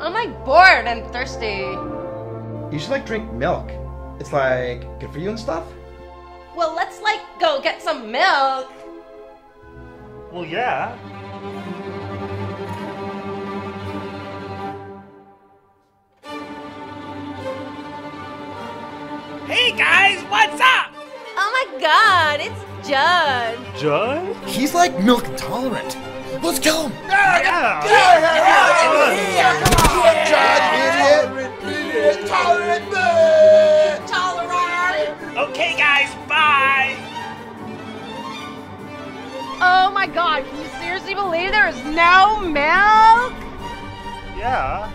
I'm like bored and thirsty. You should like drink milk. It's like good for you and stuff. Well, let's like go get some milk. Well, yeah. Hey guys, what's up? Oh my god, it's Judd. Judd? He's like milk intolerant. Let's kill him. Yeah. Okay, guys, bye. Oh my god, can you seriously believe there is no milk? Yeah.